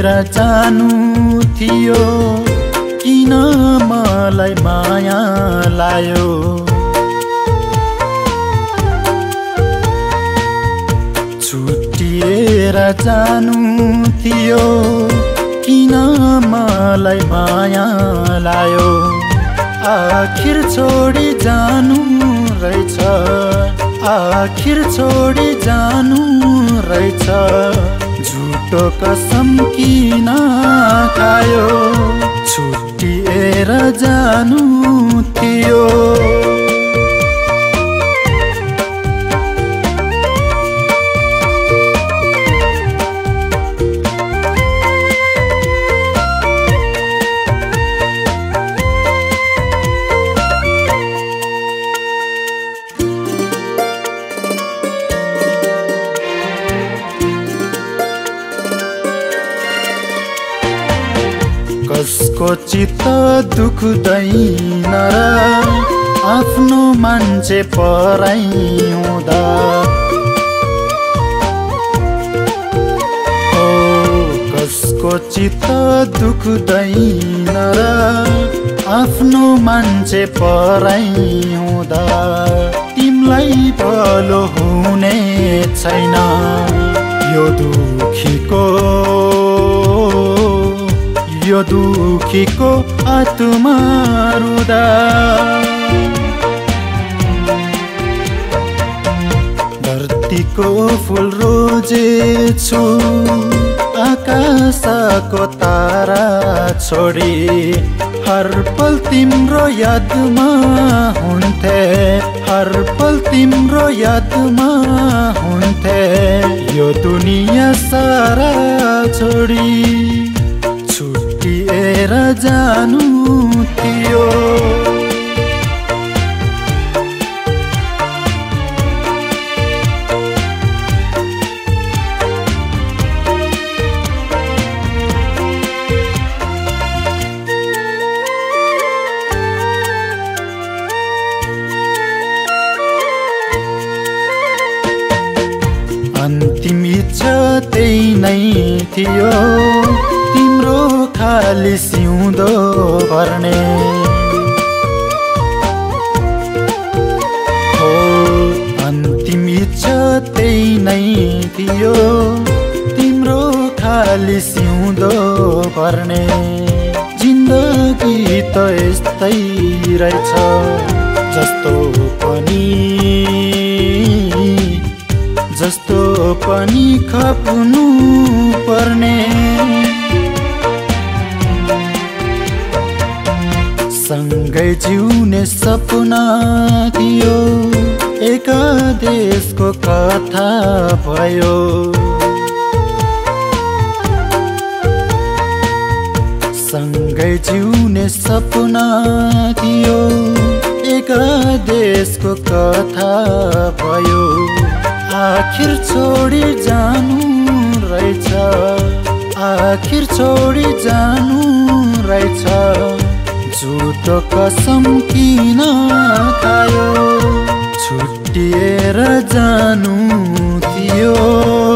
छुटिएर जानु थियो किन मलाई माया लायो? छुटिएर जानु थियो किन मलाई माया लायो? आखिर छोडी जानु रहेछ आखिर छोडी जानु रहेछ। झुटो कसम किन खायो। छुट्टिएर जानु थियो। कसको चित्त दुख्दैन र आफ्नो मान्छे पराइउँदा। हो कसको चित्त दुख्दैन र आफ्नो मान्छे पराइउँदा। तिमीलाई भलो हुने छैन यो दुखीको दुखीको आत्मा रुदा। धरतीको फुल रोजेछु आकाशको तारा छोडी। हर पल तिम्रो यादमा हुन्थे हर पल तिम्रो यादमा हुन्थे यो दुनियाँ सारा छोडी। जानु थियो। अन्तिम इच्छा त्यही नै थियो। सिउँदो भर्ने। हो अन्तिम इच्छा त्यही नै थियो। तिम्रो खाली सिउँदो भर्ने। जिन्दगी त यस्तै रहेछ जस्तो पनि जस्तो पनि खप्नु सँगै जिउने सपना थियो। एक देशको कथा भयो। सँगै जिउने सपना थियो। एक देशको कथा भयो। आखिर छोडी जानु रहेछ। आखिर छोडी जानु रहेछ। झुटो कसम किन खायो? छुट्टिएर जानु थियो।